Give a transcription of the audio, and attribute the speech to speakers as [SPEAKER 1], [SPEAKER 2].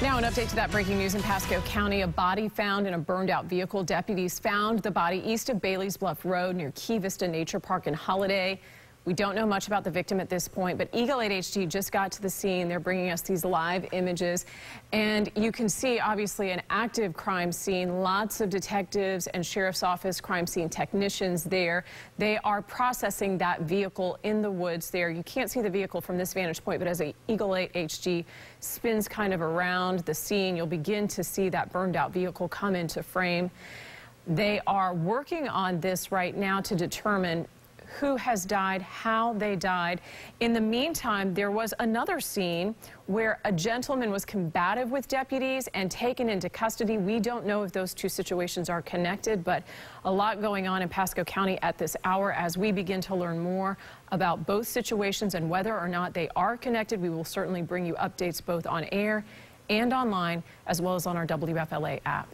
[SPEAKER 1] Now an update to that breaking news in Pasco County. A body found in a burned out vehicle. Deputies found the body east of Bailey's Bluff Road near Key Vista Nature Park in Holiday. We don't know much about the victim at this point, but Eagle 8 HD just got to the scene. They're bringing us these live images. And you can see, obviously, an active crime scene. Lots of detectives and sheriff's office crime scene technicians there. They are processing that vehicle in the woods there. You can't see the vehicle from this vantage point, but as a Eagle 8 HD spins kind of around the scene, you'll begin to see that burned out vehicle come into frame. They are working on this right now to determine who has died, how they died. In the meantime, there was another scene where a gentleman was combative with deputies and taken into custody. We don't know if those two situations are connected, but a lot going on in Pasco County at this hour as we begin to learn more about both situations and whether or not they are connected. We will certainly bring you updates both on air and online, as well as on our WFLA app.